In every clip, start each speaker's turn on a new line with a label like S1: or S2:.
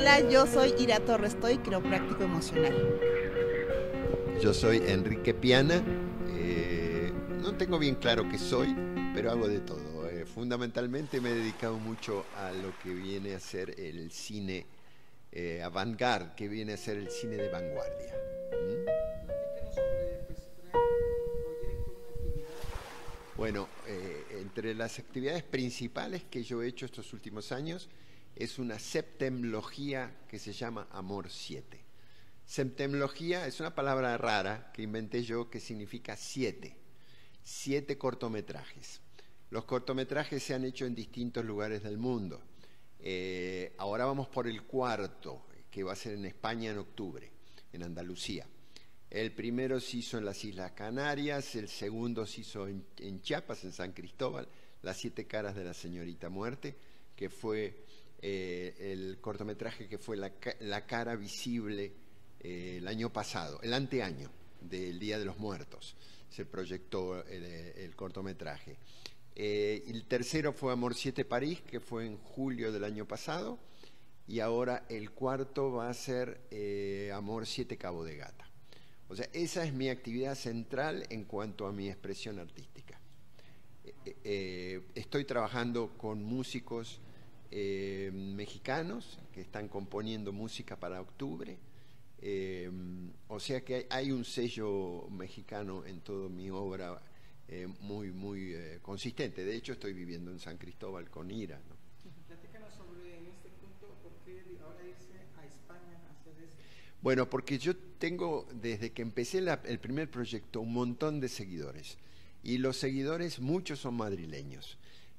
S1: Hola, yo soy Ira Torres, estoy quiropráctico emocional.
S2: Yo soy Enrique Piana. eh, no tengo bien claro qué soy, pero hago de todo. Eh, fundamentalmente me he dedicado mucho a lo que viene a ser el cine eh, avant-garde, que viene a ser el cine de vanguardia. ¿Mm? Bueno, eh, entre las actividades principales que yo he hecho estos últimos años es una septemlogía que se llama Amor 7. Septemlogía es una palabra rara que inventé yo que significa siete, siete cortometrajes. Los cortometrajes se han hecho en distintos lugares del mundo. Eh, ahora vamos por el cuarto, que va a ser en España en octubre, en Andalucía. El primero se hizo en las Islas Canarias, el segundo se hizo en Chiapas, en San Cristóbal, Las siete caras de la señorita muerte, que fue eh, el cortometraje que fue la, la cara visible eh, el año pasado, el anteaño del Día de los Muertos. Se proyectó el, el cortometraje. Eh, el tercero fue Amor 7 París, que fue en julio del año pasado. Y ahora el cuarto va a ser eh, Amor 7 Cabo de Gata. O sea, esa es mi actividad central en cuanto a mi expresión artística. Eh, eh, estoy trabajando con músicos eh, mexicanos que están componiendo música para octubre. Eh, o sea que hay, hay un sello mexicano en toda mi obra eh, muy, muy consistente. De hecho, estoy viviendo en San Cristóbal con Ira. ¿no?
S3: Platícanos sobre en este punto por qué ahora irse a España a hacer esto.
S2: Bueno, porque yo tengo, desde que empecé la- el primer proyecto, un montón de seguidores. Y los seguidores, muchos son madrileños.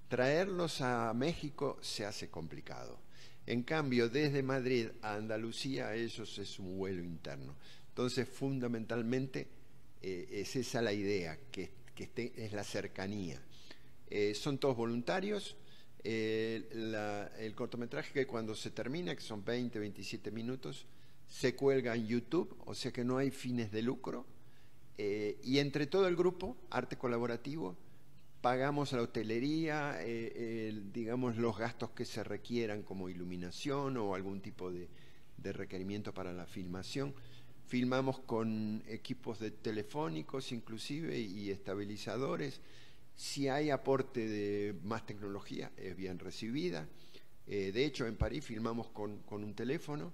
S2: Traerlos a México se hace complicado. En cambio, desde Madrid a Andalucía, eso es un vuelo interno. Entonces, fundamentalmente, eh, es esa la idea, que, es la cercanía. Eh, son todos voluntarios. Eh, el cortometraje que cuando se termina, que son 20, 27 minutos, se cuelga en YouTube, o sea que no hay fines de lucro. Y entre todo el grupo, arte colaborativo, pagamos la hotelería, eh, el- digamos los gastos que se requieran como iluminación o algún tipo de, requerimiento para la filmación. Filmamos con equipos de telefónicos inclusive y estabilizadores. Si hay aporte de más tecnología, es bien recibida. Eh, de hecho, en París filmamos con, un teléfono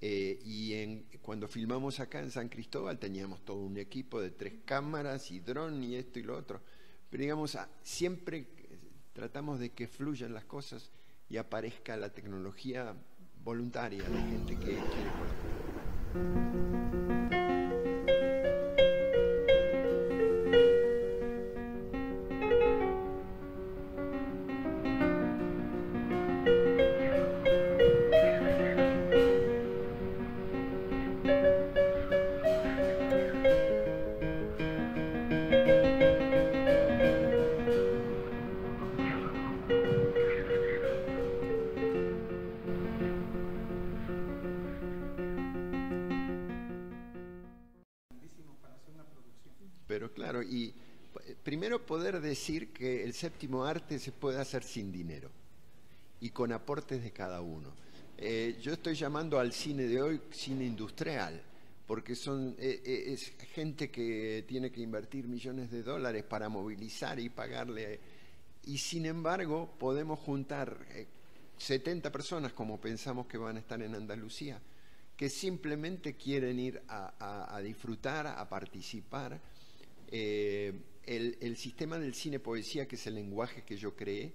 S2: eh, y en, cuando filmamos acá en San Cristóbal teníamos todo un equipo de tres cámaras y dron y esto y lo otro. Pero digamos, ah, siempre tratamos de que fluyan las cosas y aparezca la tecnología voluntaria de gente que quiere colaborar. Decir que el séptimo arte se puede hacer sin dinero y con aportes de cada uno. Eh, yo estoy llamando al cine de hoy cine industrial, porque son, eh, eh, es gente que tiene que invertir millones de dólares para movilizar y pagarle. Y sin embargo, podemos juntar eh, 70 personas, como pensamos que van a estar en Andalucía, que simplemente quieren ir a, disfrutar, a participar. El, sistema del cine poesía, que es el lenguaje que yo creé,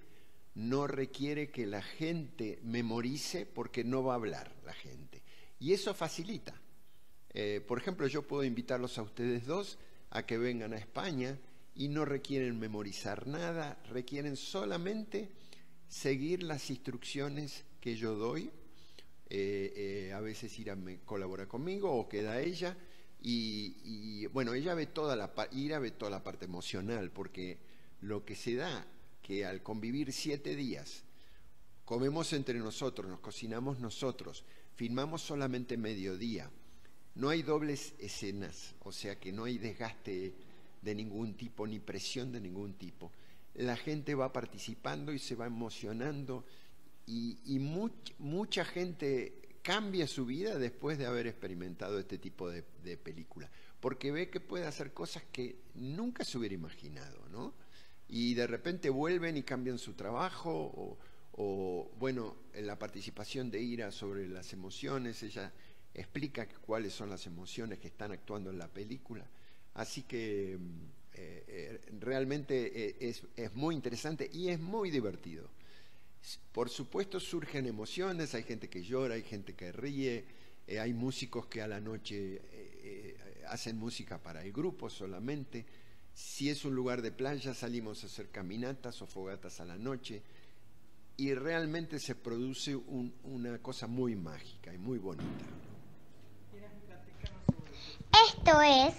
S2: no requiere que la gente memorice porque no va a hablar la gente. Y eso facilita. Eh, por ejemplo, yo puedo invitarlos a ustedes dos a que vengan a España y no requieren memorizar nada, requieren solamente seguir las instrucciones que yo doy. Eh, eh, a veces Ira me colabora conmigo o queda ella. Y, y, bueno, ella ve toda la Ira ve toda la parte emocional, porque lo que se da que al convivir siete días comemos entre nosotros, nos cocinamos nosotros, filmamos solamente mediodía, no hay dobles escenas, o sea que no hay desgaste de ningún tipo, ni presión de ningún tipo. La gente va participando y se va emocionando y, y much- mucha gente cambia su vida después de haber experimentado este tipo de, película, porque ve que puede hacer cosas que nunca se hubiera imaginado, ¿no? Y de repente vuelven y cambian su trabajo, o, o bueno, en la participación de Ira sobre las emociones, ella explica cuáles son las emociones que están actuando en la película. Así que mm, eh, eh, realmente eh, es, es muy interesante y es muy divertido. Por supuesto surgen emociones, hay gente que llora, hay gente que ríe, eh, hay músicos que a la noche eh, eh, hacen música para el grupo solamente. Si es un lugar de playa, salimos a hacer caminatas o fogatas a la noche y realmente se produce un- una cosa muy mágica y muy bonita.
S4: Esto es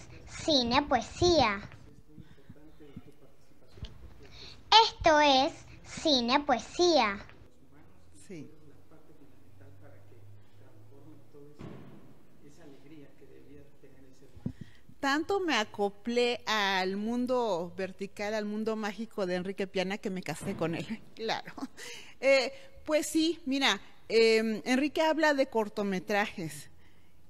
S4: cine poesía. Esto es cine poesía.
S1: Sí. Tanto me acoplé al mundo vertical, al mundo mágico de Enrique Piana que me casé con él. Claro. Eh, pues sí, mira, eh, Enrique habla de cortometrajes.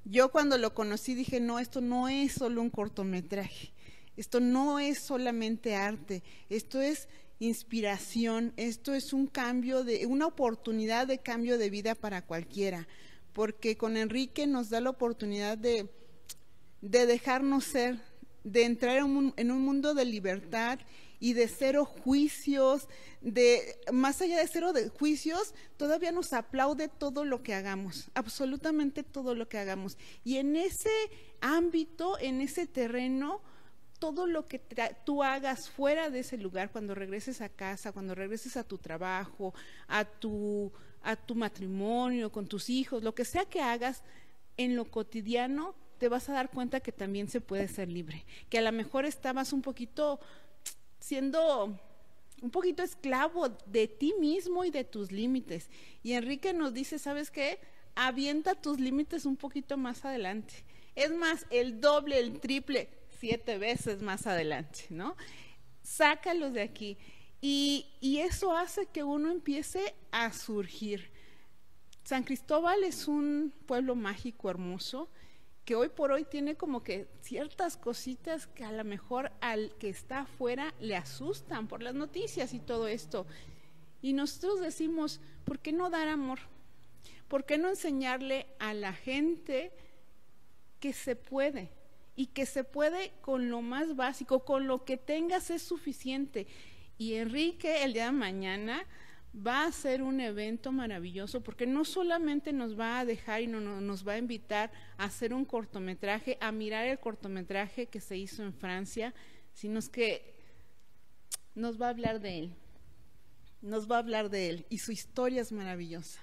S1: Yo cuando lo conocí dije, no, esto no es solo un cortometraje, esto no es solamente arte, esto es inspiración, esto es un cambio de, una oportunidad de cambio de vida para cualquiera, porque con Enrique nos da la oportunidad de, de dejarnos ser, de entrar en un, en un mundo de libertad y de cero juicios, de más allá de cero de juicios, todavía nos aplaude todo lo que hagamos, absolutamente todo lo que hagamos. Y en ese ámbito, en ese terreno, todo lo que tú hagas fuera de ese lugar, cuando regreses a casa, cuando regreses a tu trabajo, a tu, a tu matrimonio, con tus hijos, lo que sea que hagas en lo cotidiano, te vas a dar cuenta que también se puede ser libre, que a lo mejor estabas un poquito siendo un poquito esclavo de ti mismo y de tus límites. Y Enrique nos dice, ¿sabes qué? Avienta tus límites un poquito más adelante. Es más, el doble, el triple, siete veces más adelante, ¿no? Sácalos de aquí. Y, y eso hace que uno empiece a surgir. San Cristóbal es un pueblo mágico, hermoso, que hoy por hoy tiene como que ciertas cositas que a lo mejor al que está afuera le asustan por las noticias y todo esto. Y nosotros decimos, ¿por qué no dar amor? ¿Por qué no enseñarle a la gente que se puede? Y que se puede con lo más básico, con lo que tengas es suficiente. Y Enrique el día de mañana va a ser un evento maravilloso porque no solamente nos va a dejar y no, no- nos va a invitar a hacer un cortometraje, a mirar el cortometraje que se hizo en Francia, sino que nos va a hablar de él, nos va a hablar de él y su historia es maravillosa.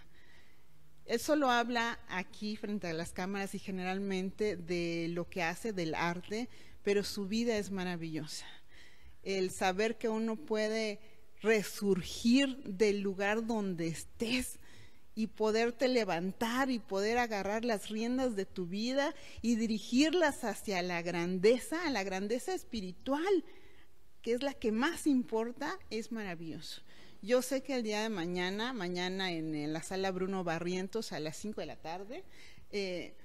S1: Él solo habla aquí frente a las cámaras y generalmente de lo que hace del arte, pero su vida es maravillosa. El saber que uno puede resurgir del lugar donde estés y poderte levantar y poder agarrar las riendas de tu vida y dirigirlas hacia la grandeza, a la grandeza espiritual, que es la que más importa, es maravilloso. Yo sé que el día de mañana, mañana en, en la sala Bruno Barrientos a las 5 de la tarde, eh,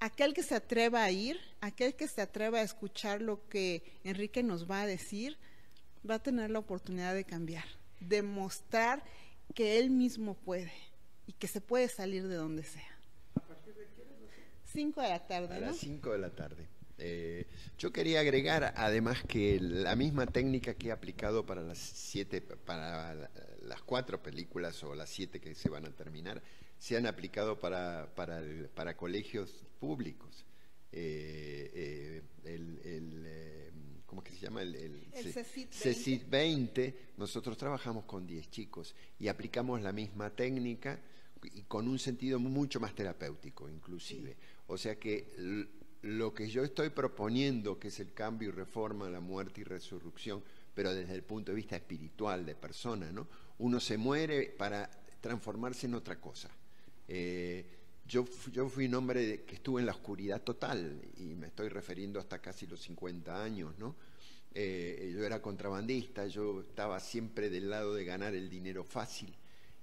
S1: aquel que se atreva a ir, aquel que se atreva a escuchar lo que Enrique nos va a decir, va a tener la oportunidad de cambiar, de mostrar que él mismo puede y que se puede salir de donde sea.
S3: ¿A partir de qué hora lo hacen?
S1: 5 de la tarde,
S2: A
S1: ¿no?
S2: las 5 de la tarde. Eh, yo quería agregar, además, que la misma técnica que he aplicado para las siete, para la- las cuatro películas o las siete que se van a terminar, se han aplicado para, para, colegios públicos. Eh, eh, el, el, eh, ¿Cómo que se llama? El, el,
S1: El
S2: C-
S1: CECIT 20.
S2: CECIT 20. Nosotros trabajamos con 10 chicos y aplicamos la misma técnica y con un sentido mucho más terapéutico, inclusive. O sea que lo que yo estoy proponiendo, que es el cambio y reforma, la muerte y resurrección, pero desde el punto de vista espiritual de persona, ¿no? Uno se muere para transformarse en otra cosa. Eh, yo, yo fui un hombre que estuvo en la oscuridad total, y me estoy refiriendo hasta casi los 50 años, ¿no? Eh, yo era contrabandista, yo estaba siempre del lado de ganar el dinero fácil,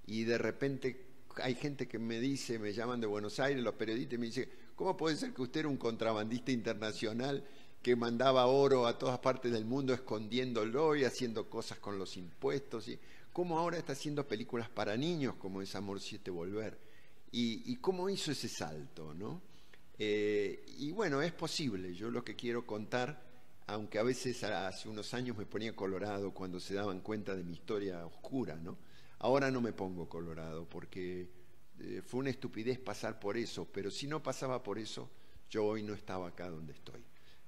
S2: y de repente hay gente que me dice, me llaman de Buenos Aires, los periodistas, y me dicen, ¿cómo puede ser que usted era un contrabandista internacional que mandaba oro a todas partes del mundo escondiéndolo y haciendo cosas con los impuestos? Y ¿Cómo ahora está haciendo películas para niños como es Amor Siete Volver? Y, cómo hizo ese salto, ¿no? Eh, y bueno, es posible. Yo lo que quiero contar, aunque a veces hace unos años me ponía colorado cuando se daban cuenta de mi historia oscura, ¿no? Ahora no me pongo colorado porque eh, fue una estupidez pasar por eso, pero si no pasaba por eso, yo hoy no estaba acá donde estoy.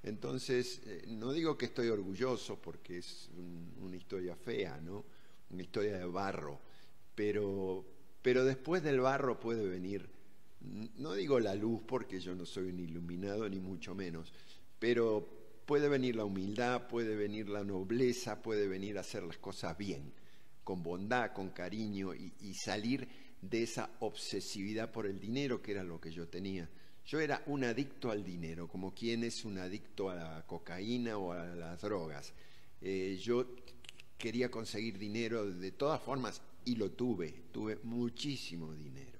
S2: Entonces, eh, no digo que estoy orgulloso porque es una historia fea, ¿no? Una historia de barro, pero, pero después del barro puede venir, no digo la luz porque yo no soy un iluminado ni mucho menos, pero puede venir la humildad, puede venir la nobleza, puede venir a hacer las cosas bien con bondad, con cariño y, salir de esa obsesividad por el dinero que era lo que yo tenía. Yo era un adicto al dinero, como quien es un adicto a la cocaína o a las drogas. Eh, yo quería conseguir dinero de todas formas y lo tuve, tuve muchísimo dinero.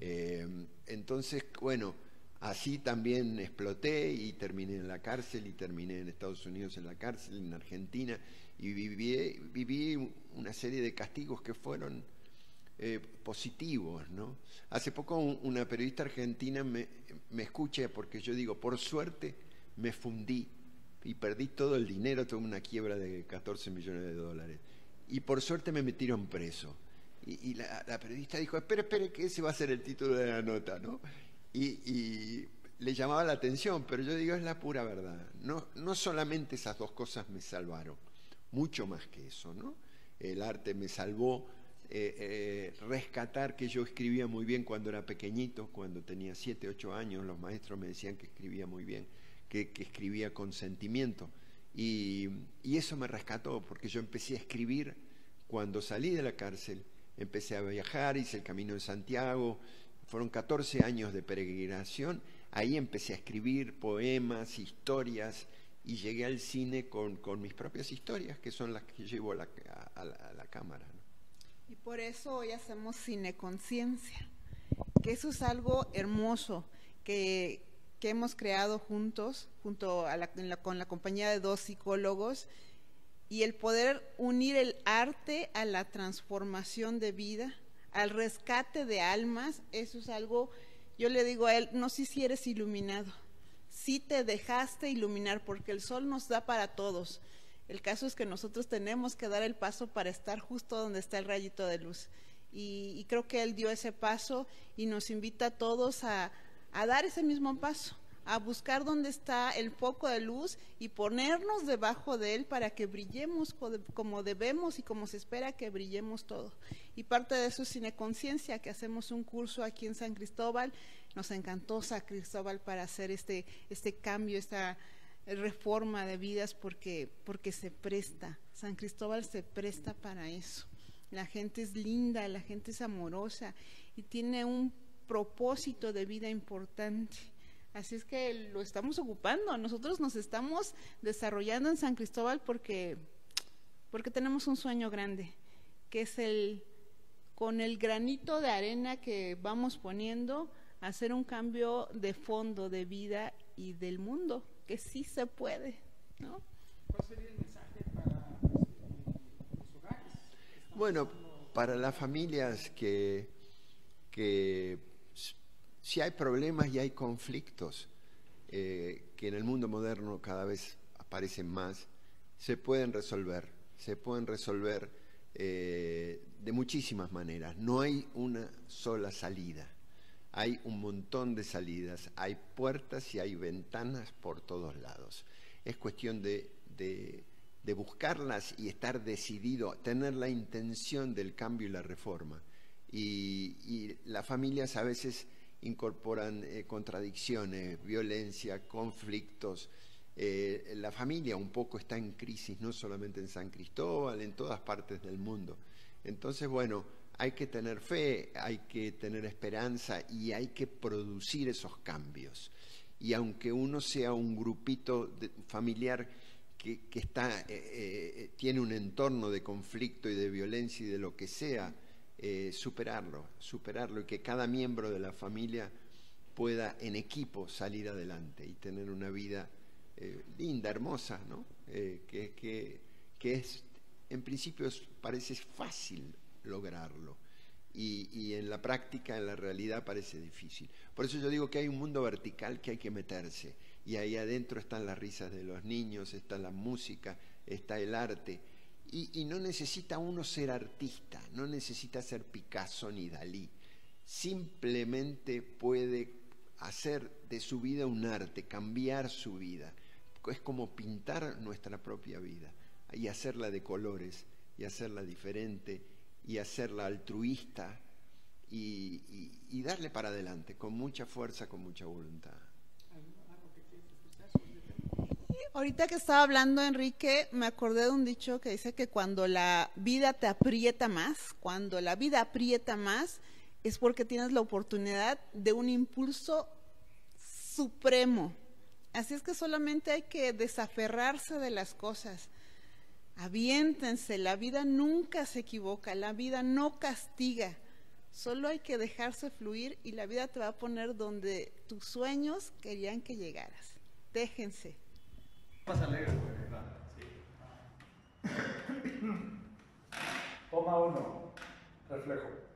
S2: Eh, entonces, bueno, así también exploté y terminé en la cárcel y terminé en Estados Unidos en la cárcel, en Argentina y viví, viví una serie de castigos que fueron eh, positivos. ¿no? Hace poco una periodista argentina me, me escucha porque yo digo, por suerte me fundí y perdí todo el dinero, tuve una quiebra de 14 millones de dólares. Y por suerte me metieron preso. Y, la, periodista dijo, espere, espere, que ese va a ser el título de la nota, ¿no? Y, y, le llamaba la atención, pero yo digo, es la pura verdad. No, no solamente esas dos cosas me salvaron, mucho más que eso, ¿no? El arte me salvó eh, eh, rescatar que yo escribía muy bien cuando era pequeñito, cuando tenía 7, 8 años, los maestros me decían que escribía muy bien, que, escribía con sentimiento. Y, eso me rescató, porque yo empecé a escribir cuando salí de la cárcel, empecé a viajar, hice el Camino de Santiago, fueron 14 años de peregrinación, ahí empecé a escribir poemas, historias, y llegué al cine con, mis propias historias, que son las que llevo a la, cámara.
S1: Y por eso hoy hacemos cine conciencia, que eso es algo hermoso que, hemos creado juntos, junto con la compañía de dos psicólogos, y el poder unir el arte a la transformación de vida, al rescate de almas, eso es algo, yo le digo a él, no sé si eres iluminado, si te dejaste iluminar, porque el sol nos da para todos. El caso es que nosotros tenemos que dar el paso para estar justo donde está el rayito de luz. Y, creo que Él dio ese paso y nos invita a todos a, dar ese mismo paso a buscar dónde está el foco de luz y ponernos debajo de él para que brillemos como debemos y como se espera que brillemos todo. Y parte de eso es Cineconciencia, que hacemos un curso aquí en San Cristóbal. Nos encantó San Cristóbal para hacer este, este cambio, esta reforma de vidas porque, porque se presta. San Cristóbal se presta para eso. La gente es linda, la gente es amorosa y tiene un propósito de vida importante. Así es que lo estamos ocupando. Nosotros nos estamos desarrollando en San Cristóbal porque, porque tenemos un sueño grande, que es el, con el granito de arena que vamos poniendo, hacer un cambio de fondo de vida y del mundo, que sí se puede. ¿no?
S3: ¿Cuál sería el mensaje para este, los hogares?
S2: Bueno, para las familias que, que si hay problemas y hay conflictos eh, que en el mundo moderno cada vez aparecen más, se pueden resolver, se pueden resolver eh, de muchísimas maneras. No hay una sola salida, hay un montón de salidas, hay puertas y hay ventanas por todos lados. Es cuestión de, buscarlas y estar decidido, tener la intención del cambio y la reforma. Y, las familias a veces incorporan eh, contradicciones, violencia, conflictos. Eh, la familia un poco está en crisis, no solamente en San Cristóbal, en todas partes del mundo. Entonces, bueno, hay que tener fe, hay que tener esperanza y hay que producir esos cambios. Y aunque uno sea un grupito familiar que, está, eh, tiene un entorno de conflicto y de violencia y de lo que sea, eh, superarlo, superarlo y que cada miembro de la familia pueda en equipo salir adelante y tener una vida eh, linda, hermosa, ¿no? Eh, que, que, que, es, en principio parece fácil lograrlo y, y, en la práctica, en la realidad parece difícil. Por eso yo digo que hay un mundo vertical que hay que meterse y ahí adentro están las risas de los niños, está la música, está el arte. Y, y no necesita uno ser artista, no necesita ser Picasso ni Dalí. Simplemente puede hacer de su vida un arte, cambiar su vida. Es como pintar nuestra propia vida y hacerla de colores y hacerla diferente y hacerla altruista y, darle para adelante con mucha fuerza, con mucha voluntad.
S1: Ahorita que estaba hablando Enrique, me acordé de un dicho que dice que cuando la vida te aprieta más, cuando la vida aprieta más, es porque tienes la oportunidad de un impulso supremo. Así es que solamente hay que desaferrarse de las cosas. Aviéntense, la vida nunca se equivoca, la vida no castiga. Solo hay que dejarse fluir y la vida te va a poner donde tus sueños querían que llegaras. Déjense.
S5: Más alegre, sí. Toma uno, reflejo.